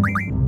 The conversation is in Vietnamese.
you